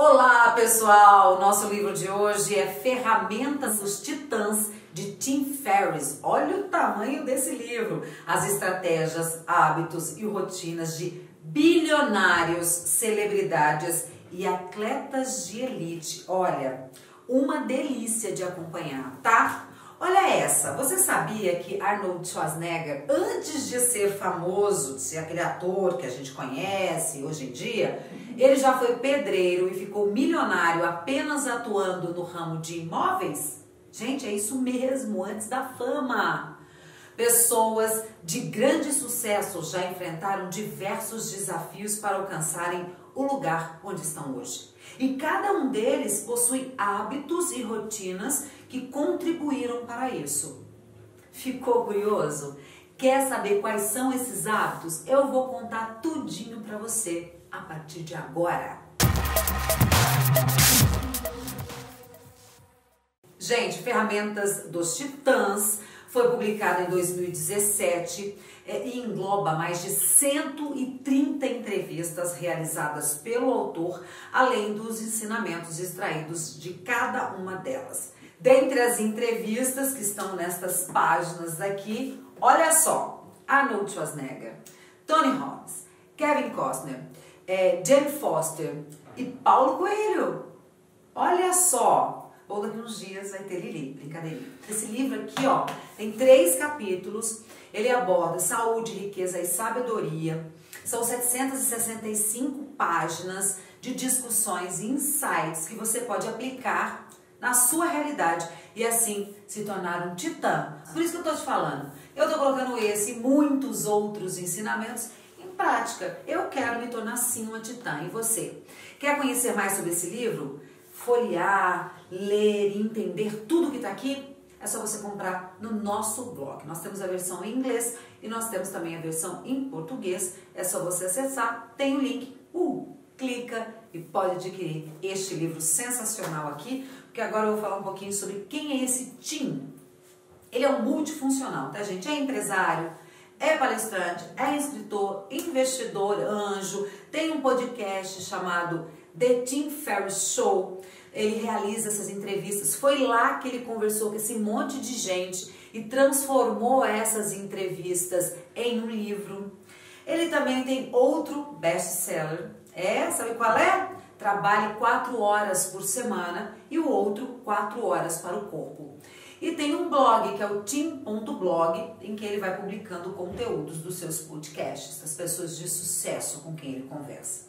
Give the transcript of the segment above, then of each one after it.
Olá pessoal, nosso livro de hoje é Ferramentas dos Titãs de Tim Ferriss. Olha o tamanho desse livro, as estratégias, hábitos e rotinas de bilionários, celebridades e atletas de elite. Olha, uma delícia de acompanhar, tá? Olha essa, você sabia que Arnold Schwarzenegger, antes de ser famoso, de ser aquele ator que a gente conhece hoje em dia, ele já foi pedreiro e ficou milionário apenas atuando no ramo de imóveis? Gente, é isso mesmo, antes da fama. Pessoas de grande sucesso já enfrentaram diversos desafios para alcançarem o lugar onde estão hoje. E cada um deles possui hábitos e rotinas que contribuíram para isso. Ficou curioso? Quer saber quais são esses hábitos? Eu vou contar tudinho para você a partir de agora. Gente, Ferramentas dos Titãs foi publicada em 2017 é, e engloba mais de 130 entrevistas realizadas pelo autor, além dos ensinamentos extraídos de cada uma delas. Dentre as entrevistas que estão nestas páginas aqui, olha só: Arnold Schwarzenegger, Tony Robbins, Kevin Costner, é, Jane Foster e Paulo Coelho. Olha só! Ou daqui uns dias vai ter Lili, brincadeira. Esse livro aqui, ó, tem três capítulos. Ele aborda saúde, riqueza e sabedoria. São 765 páginas de discussões e insights que você pode aplicar na sua realidade e assim se tornar um titã. Por isso que eu tô te falando. Eu tô colocando esse e muitos outros ensinamentos prática. Eu quero me tornar sim uma titã. E você? Quer conhecer mais sobre esse livro? Folhear, ler e entender tudo que está aqui? É só você comprar no nosso blog. Nós temos a versão em inglês e nós temos também a versão em português. É só você acessar, tem o link, uh, clica e pode adquirir este livro sensacional aqui, porque agora eu vou falar um pouquinho sobre quem é esse Tim. Ele é um multifuncional, tá gente? É empresário, é palestrante, é escritor, investidor, anjo, tem um podcast chamado The Tim Ferriss Show. Ele realiza essas entrevistas. Foi lá que ele conversou com esse monte de gente e transformou essas entrevistas em um livro. Ele também tem outro best-seller. É, sabe qual é? Trabalhe quatro horas por semana e o outro quatro horas para o corpo. E tem um blog, que é o team.blog, em que ele vai publicando conteúdos dos seus podcasts, das pessoas de sucesso com quem ele conversa.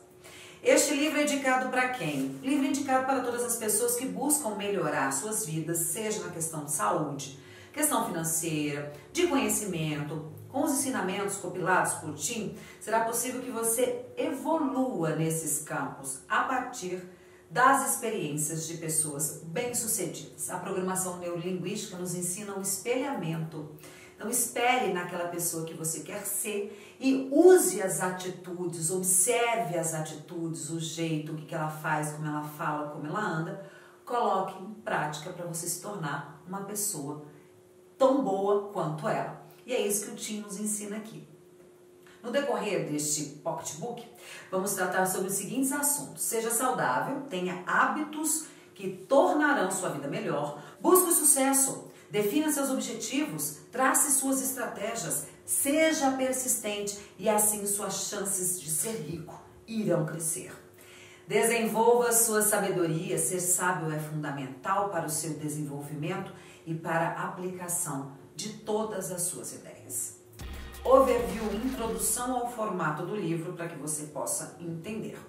Este livro é indicado para quem? Livro indicado para todas as pessoas que buscam melhorar suas vidas, seja na questão de saúde, questão financeira, de conhecimento. Com os ensinamentos compilados por Tim, será possível que você evolua nesses campos a partir das experiências de pessoas bem-sucedidas. A programação neurolinguística nos ensina o espelhamento. Então, espere naquela pessoa que você quer ser e use as atitudes, observe as atitudes, o jeito, o que ela faz, como ela fala, como ela anda. Coloque em prática para você se tornar uma pessoa tão boa quanto ela. E é isso que o Tim nos ensina aqui. No decorrer deste pocketbook, vamos tratar sobre os seguintes assuntos. Seja saudável, tenha hábitos que tornarão sua vida melhor, busque o sucesso, defina seus objetivos, trace suas estratégias, seja persistente e assim suas chances de ser rico irão crescer. Desenvolva sua sabedoria, ser sábio é fundamental para o seu desenvolvimento e para a aplicação de todas as suas ideias overview, introdução ao formato do livro para que você possa entender.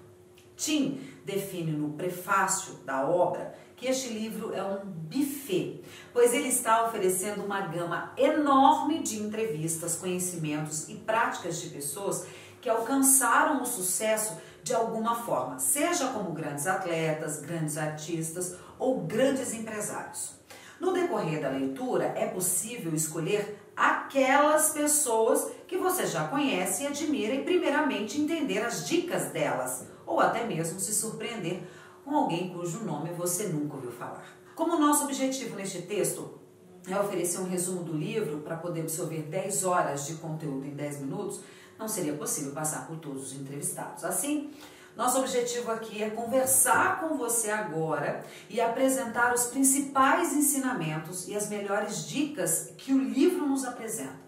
Tim define no prefácio da obra que este livro é um buffet, pois ele está oferecendo uma gama enorme de entrevistas, conhecimentos e práticas de pessoas que alcançaram o sucesso de alguma forma, seja como grandes atletas, grandes artistas ou grandes empresários. No decorrer da leitura, é possível escolher aquelas pessoas que você já conhece e admira e primeiramente entender as dicas delas, ou até mesmo se surpreender com alguém cujo nome você nunca ouviu falar. Como nosso objetivo neste texto é oferecer um resumo do livro para poder absorver 10 horas de conteúdo em 10 minutos, não seria possível passar por todos os entrevistados. Assim, Nosso objetivo aqui é conversar com você agora e apresentar os principais ensinamentos e as melhores dicas que o livro nos apresenta,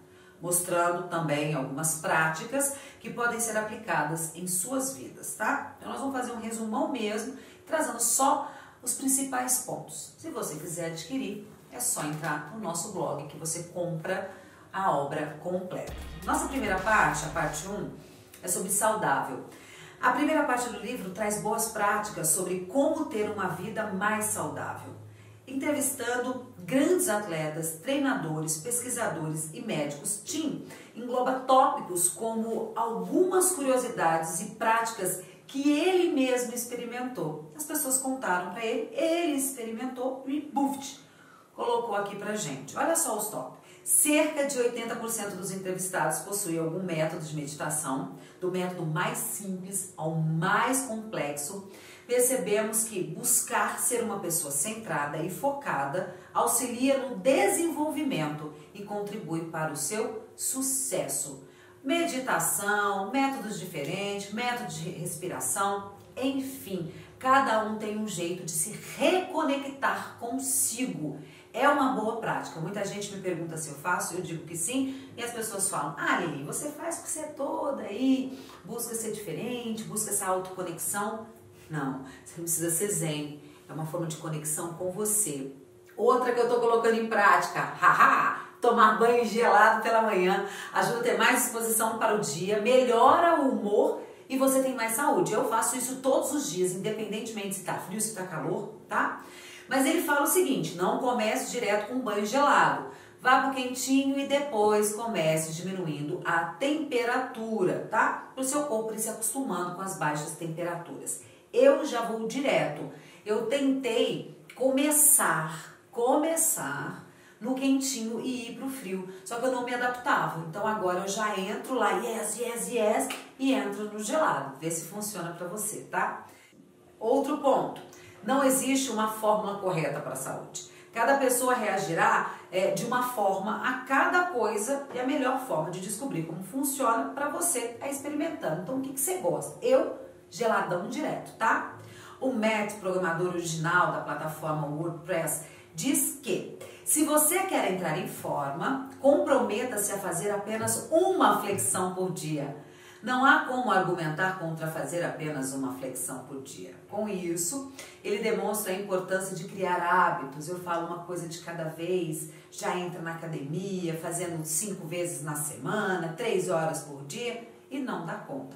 mostrando também algumas práticas que podem ser aplicadas em suas vidas, tá? Então nós vamos fazer um resumão mesmo, trazendo só os principais pontos. Se você quiser adquirir, é só entrar no nosso blog que você compra a obra completa. Nossa primeira parte, a parte 1, é sobre saudável. A primeira parte do livro traz boas práticas sobre como ter uma vida mais saudável, entrevistando grandes atletas, treinadores, pesquisadores e médicos. Tim engloba tópicos como algumas curiosidades e práticas que ele mesmo experimentou. As pessoas contaram para ele, ele experimentou e buft, colocou aqui pra gente. Olha só os tópicos. Cerca de 80% dos entrevistados possuem algum método de meditação, do método mais simples ao mais complexo. Percebemos que buscar ser uma pessoa centrada e focada auxilia no desenvolvimento e contribui para o seu sucesso. Meditação, métodos diferentes, métodos de respiração, enfim, cada um tem um jeito de se reconectar consigo é uma boa prática. Muita gente me pergunta se eu faço, eu digo que sim, e as pessoas falam: Ah, Lili, você faz porque você é toda aí, busca ser diferente, busca essa autoconexão. Não, você não precisa ser zen, é uma forma de conexão com você. Outra que eu tô colocando em prática, haha, tomar banho gelado pela manhã ajuda a ter mais disposição para o dia, melhora o humor e você tem mais saúde. Eu faço isso todos os dias, independentemente se tá frio, se tá calor, tá? Mas ele fala o seguinte: não comece direto com banho gelado. Vá pro quentinho e depois comece diminuindo a temperatura, tá? Para o seu corpo ir se acostumando com as baixas temperaturas. Eu já vou direto. Eu tentei começar, começar no quentinho e ir pro frio. Só que eu não me adaptava. Então agora eu já entro lá, yes, yes, yes, e entro no gelado. Vê se funciona para você, tá? Outro ponto. Não existe uma fórmula correta para a saúde. Cada pessoa reagirá é, de uma forma a cada coisa e a melhor forma de descobrir como funciona para você é experimentando. Então, o que, que você gosta? Eu, geladão direto, tá? O Matt, programador original da plataforma WordPress, diz que se você quer entrar em forma, comprometa-se a fazer apenas uma flexão por dia. Não há como argumentar contra fazer apenas uma flexão por dia. Com isso, ele demonstra a importância de criar hábitos. Eu falo uma coisa de cada vez, já entra na academia, fazendo cinco vezes na semana, três horas por dia e não dá conta.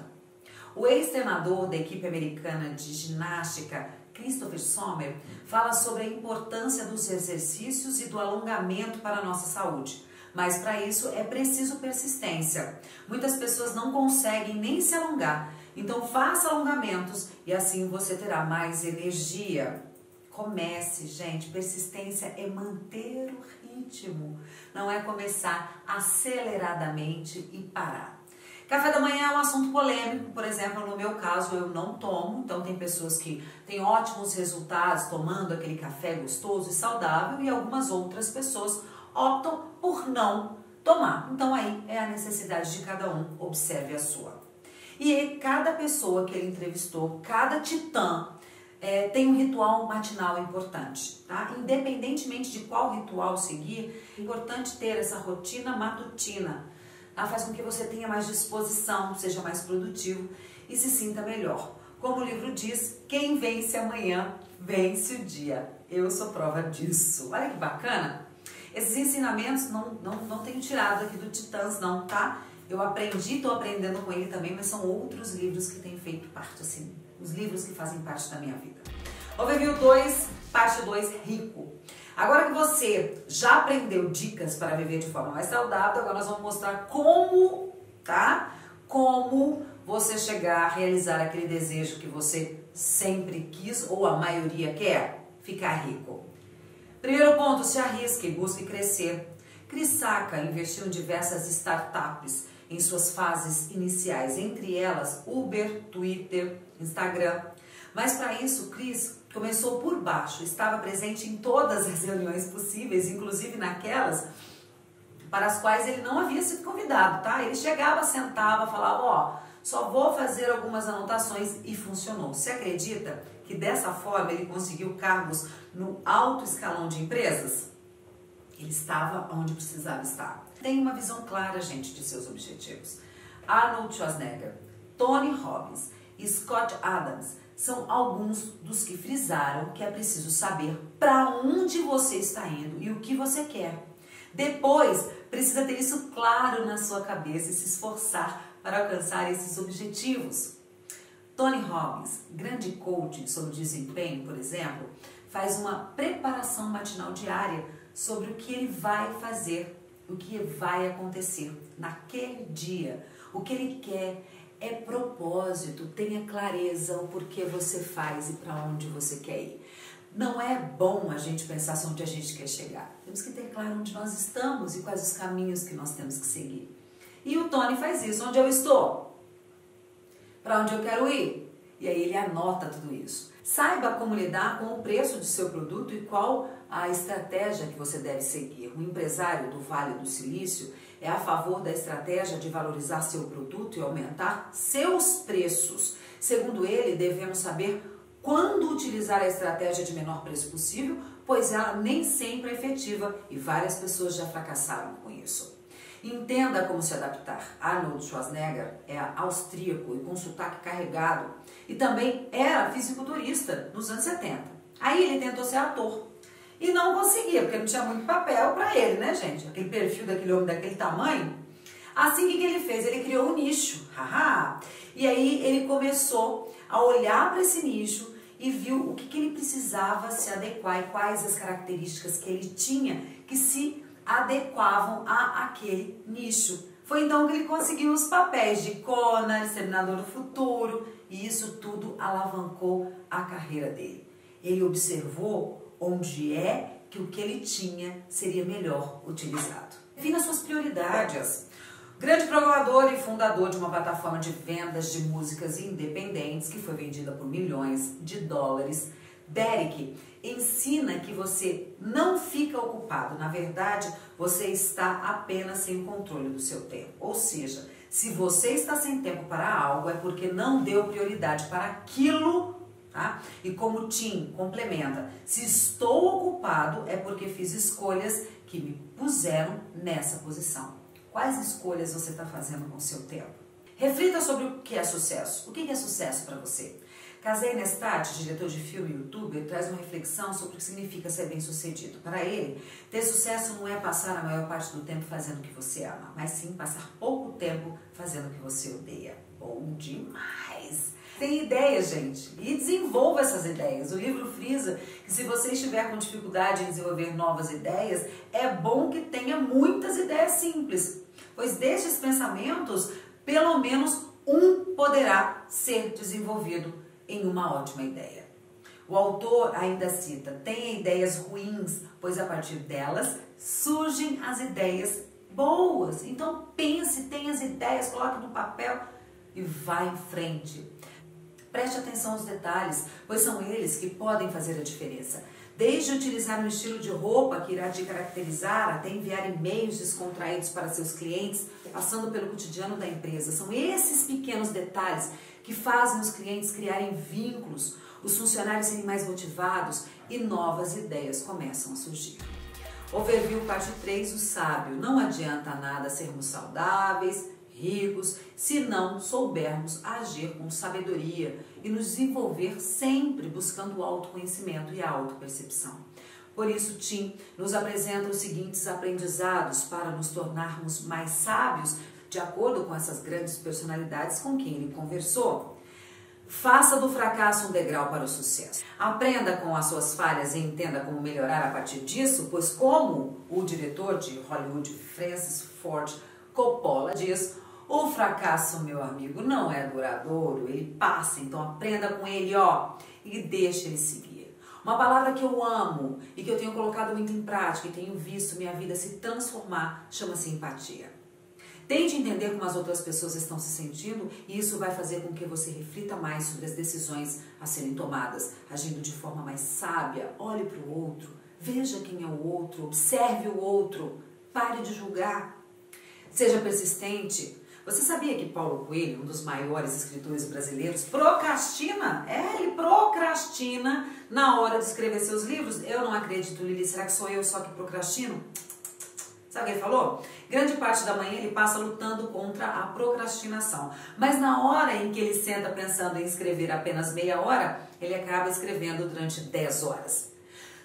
O ex-treinador da equipe americana de ginástica, Christopher Sommer, fala sobre a importância dos exercícios e do alongamento para a nossa saúde. Mas para isso é preciso persistência. Muitas pessoas não conseguem nem se alongar. Então faça alongamentos e assim você terá mais energia. Comece, gente. Persistência é manter o ritmo, não é começar aceleradamente e parar. Café da manhã é um assunto polêmico, por exemplo, no meu caso eu não tomo, então tem pessoas que têm ótimos resultados tomando aquele café gostoso e saudável e algumas outras pessoas optam por não tomar. Então aí é a necessidade de cada um, observe a sua. E cada pessoa que ele entrevistou, cada titã, é, tem um ritual matinal importante, tá? Independentemente de qual ritual seguir, é importante ter essa rotina matutina. Tá? Faz com que você tenha mais disposição, seja mais produtivo e se sinta melhor. Como o livro diz, quem vence amanhã vence o dia. Eu sou prova disso. Olha que bacana! Esses ensinamentos não, não, não tenho tirado aqui do Titãs, não, tá? Eu aprendi, estou aprendendo com ele também, mas são outros livros que têm feito parte, assim, os livros que fazem parte da minha vida. Overview 2, parte 2, rico. Agora que você já aprendeu dicas para viver de forma mais saudável, agora nós vamos mostrar como, tá? Como você chegar a realizar aquele desejo que você sempre quis ou a maioria quer, ficar rico. Primeiro ponto, se arrisque, busque crescer. Cris Saka investiu em diversas startups em suas fases iniciais, entre elas Uber, Twitter, Instagram. Mas para isso, Cris começou por baixo, estava presente em todas as reuniões possíveis, inclusive naquelas para as quais ele não havia sido convidado, tá? Ele chegava, sentava, falava, ó, Só vou fazer algumas anotações e funcionou. Você acredita que dessa forma ele conseguiu cargos no alto escalão de empresas? Ele estava onde precisava estar. Tem uma visão clara, gente, de seus objetivos. Arnold Schwarzenegger, Tony Robbins e Scott Adams são alguns dos que frisaram que é preciso saber para onde você está indo e o que você quer. Depois, precisa ter isso claro na sua cabeça e se esforçar para alcançar esses objetivos. Tony Robbins, grande coach sobre desempenho, por exemplo, faz uma preparação matinal diária sobre o que ele vai fazer, o que vai acontecer naquele dia, o que ele quer é propósito, tenha clareza o porquê você faz e para onde você quer ir. Não é bom a gente pensar só onde a gente quer chegar. Temos que ter claro onde nós estamos e quais os caminhos que nós temos que seguir. E o Tony faz isso. Onde eu estou? Para onde eu quero ir? E aí ele anota tudo isso. Saiba como lidar com o preço de seu produto e qual a estratégia que você deve seguir. O empresário do Vale do Silício é a favor da estratégia de valorizar seu produto e aumentar seus preços. Segundo ele, devemos saber quando utilizar a estratégia de menor preço possível, pois ela nem sempre é efetiva e várias pessoas já fracassaram com isso. Entenda como se adaptar. Arnold Schwarzenegger é austríaco e com sotaque carregado e também era fisiculturista nos anos 70. Aí ele tentou ser ator e não conseguia, porque não tinha muito papel para ele, né, gente? Aquele perfil daquele homem daquele tamanho. Assim, que ele fez? Ele criou um nicho, haha. E aí ele começou a olhar para esse nicho e viu o que, que ele precisava se adequar e quais as características que ele tinha que se adequavam a aquele nicho. Foi então que ele conseguiu os papéis de Conan, Exterminador do Futuro, e isso tudo alavancou a carreira dele. Ele observou onde é que o que ele tinha seria melhor utilizado. Defina suas prioridades. Grande programador e fundador de uma plataforma de vendas de músicas independentes que foi vendida por milhões de dólares, Derek ensina que você não fica ocupado. Na verdade, você está apenas sem controle do seu tempo. Ou seja, se você está sem tempo para algo, é porque não deu prioridade para aquilo Tá? E como Tim complementa, se estou ocupado é porque fiz escolhas que me puseram nessa posição. Quais escolhas você está fazendo com o seu tempo? Reflita sobre o que é sucesso. O que é sucesso para você? Casei Nestat, diretor de filme e youtuber, traz uma reflexão sobre o que significa ser bem sucedido. Para ele, ter sucesso não é passar a maior parte do tempo fazendo o que você ama, mas sim passar pouco tempo fazendo o que você odeia. Bom demais! Tem ideias, gente, e desenvolva essas ideias. O livro frisa que se você estiver com dificuldade em desenvolver novas ideias, é bom que tenha muitas ideias simples, pois destes pensamentos, pelo menos um poderá ser desenvolvido em uma ótima ideia. O autor ainda cita: tenha ideias ruins, pois a partir delas surgem as ideias boas. Então pense, tenha as ideias, coloque no papel e vá em frente. Preste atenção aos detalhes, pois são eles que podem fazer a diferença. Desde utilizar um estilo de roupa que irá te caracterizar, até enviar e-mails descontraídos para seus clientes, passando pelo cotidiano da empresa. São esses pequenos detalhes que fazem os clientes criarem vínculos, os funcionários serem mais motivados e novas ideias começam a surgir. Overview parte 3, o sábio. Não adianta nada sermos saudáveis, ricos, se não soubermos agir com sabedoria e nos desenvolver sempre buscando o autoconhecimento e a autopercepção. Por isso, Tim nos apresenta os seguintes aprendizados para nos tornarmos mais sábios, de acordo com essas grandes personalidades com quem ele conversou. Faça do fracasso um degrau para o sucesso. Aprenda com as suas falhas e entenda como melhorar a partir disso, pois, como o diretor de Hollywood Francis Ford Coppola diz, o fracasso, meu amigo, não é duradouro, ele passa, então aprenda com ele, ó, e deixe ele seguir. Uma palavra que eu amo e que eu tenho colocado muito em prática e tenho visto minha vida se transformar chama-se empatia. Tente entender como as outras pessoas estão se sentindo e isso vai fazer com que você reflita mais sobre as decisões a serem tomadas, agindo de forma mais sábia. Olhe para o outro, veja quem é o outro, observe o outro, pare de julgar. Seja persistente, Você sabia que Paulo Coelho, um dos maiores escritores brasileiros, procrastina? É, ele procrastina na hora de escrever seus livros. Eu não acredito, Lili. Será que sou eu só que procrastino? Sabe o que ele falou? Grande parte da manhã ele passa lutando contra a procrastinação. Mas na hora em que ele senta pensando em escrever apenas meia hora, ele acaba escrevendo durante 10 horas.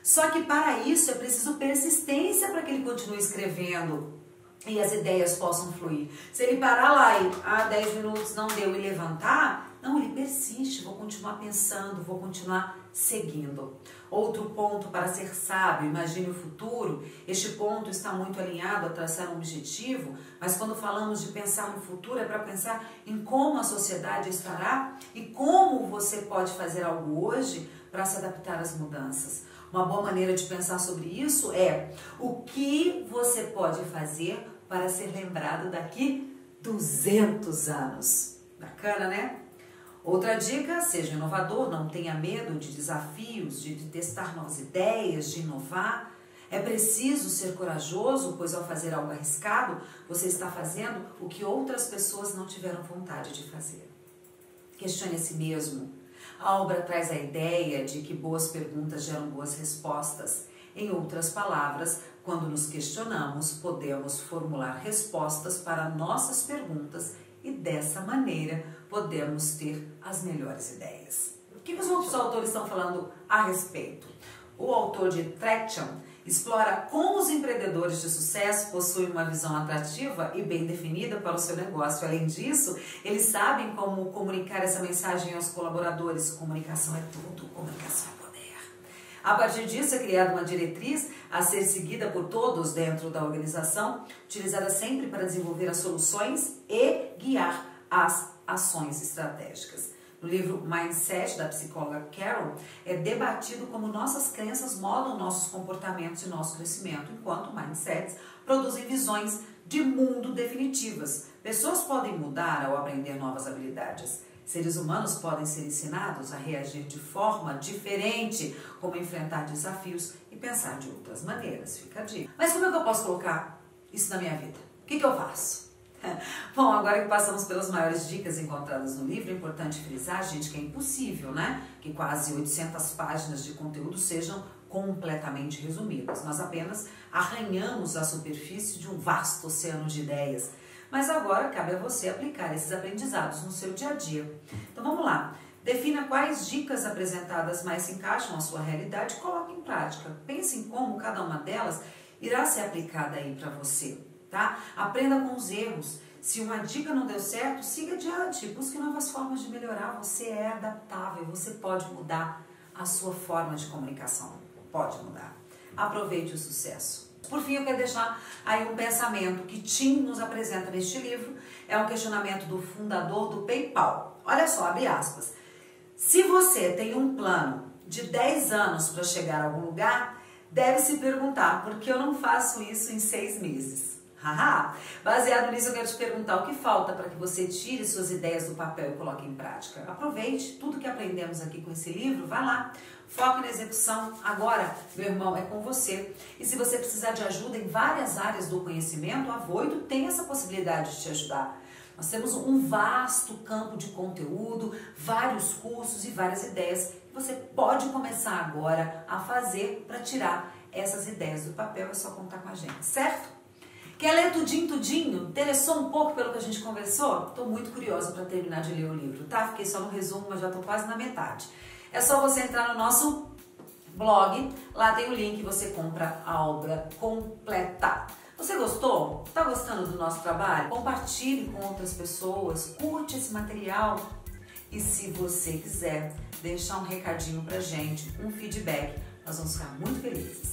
Só que para isso é preciso persistência para que ele continue escrevendo e as ideias possam fluir. Se ele parar lá e ah, 10 minutos não deu e levantar, não, ele persiste, vou continuar pensando, vou continuar seguindo. Outro ponto para ser sábio, imagine o futuro. Este ponto está muito alinhado a traçar um objetivo, mas quando falamos de pensar no futuro é para pensar em como a sociedade estará e como você pode fazer algo hoje para se adaptar às mudanças. Uma boa maneira de pensar sobre isso é o que você pode fazer para ser lembrado daqui 200 anos. Bacana, né? Outra dica, seja inovador, não tenha medo de desafios, de, testar novas ideias, de inovar. É preciso ser corajoso, pois ao fazer algo arriscado, você está fazendo o que outras pessoas não tiveram vontade de fazer. Questione a si mesmo. A obra traz a ideia de que boas perguntas geram boas respostas. Em outras palavras, quando nos questionamos, podemos formular respostas para nossas perguntas e dessa maneira podemos ter as melhores ideias. O que os outros autores estão falando a respeito? O autor de Traction explora como os empreendedores de sucesso possuem uma visão atrativa e bem definida para o seu negócio. Além disso, eles sabem como comunicar essa mensagem aos colaboradores. Comunicação é tudo, comunicação é poder. A partir disso, é criada uma diretriz a ser seguida por todos dentro da organização, utilizada sempre para desenvolver as soluções e guiar as ações estratégicas. No livro Mindset, da psicóloga Carol, é debatido como nossas crenças moldam nossos comportamentos e nosso crescimento, enquanto mindsets produzem visões de mundo definitivas. Pessoas podem mudar ao aprender novas habilidades. Seres humanos podem ser ensinados a reagir de forma diferente, como enfrentar desafios e pensar de outras maneiras. Fica a dica. Mas como é que eu posso colocar isso na minha vida? O que, que eu faço? Bom, agora que passamos pelas maiores dicas encontradas no livro, é importante frisar, gente, que é impossível, né? Que quase 800 páginas de conteúdo sejam completamente resumidas. Nós apenas arranhamos a superfície de um vasto oceano de ideias. Mas agora cabe a você aplicar esses aprendizados no seu dia a dia. Então vamos lá. Defina quais dicas apresentadas mais se encaixam à sua realidade e coloque em prática. Pense em como cada uma delas irá ser aplicada aí para você tá? Aprenda com os erros. Se uma dica não deu certo, siga adiante, busque novas formas de melhorar. Você é adaptável, você pode mudar a sua forma de comunicação. Pode mudar. Aproveite o sucesso. Por fim, eu quero deixar aí um pensamento que Tim nos apresenta neste livro. É um questionamento do fundador do PayPal. Olha só, abre aspas. Se você tem um plano de 10 anos para chegar a algum lugar, deve se perguntar por que eu não faço isso em seis meses. Haha! Baseado nisso, eu quero te perguntar o que falta para que você tire suas ideias do papel e coloque em prática. Aproveite tudo que aprendemos aqui com esse livro, vá lá, foque na execução. Agora, meu irmão, é com você. E se você precisar de ajuda em várias áreas do conhecimento, a Voido tem essa possibilidade de te ajudar. Nós temos um vasto campo de conteúdo, vários cursos e várias ideias que você pode começar agora a fazer para tirar essas ideias do papel. É só contar com a gente, certo? Quer ler tudinho, tudinho? Interessou um pouco pelo que a gente conversou? Estou muito curiosa para terminar de ler o livro, tá? Fiquei só no resumo, mas já estou quase na metade. É só você entrar no nosso blog, lá tem o link você compra a obra completa. Você gostou? Está gostando do nosso trabalho? Compartilhe com outras pessoas, curte esse material e se você quiser deixar um recadinho pra gente, um feedback, nós vamos ficar muito felizes.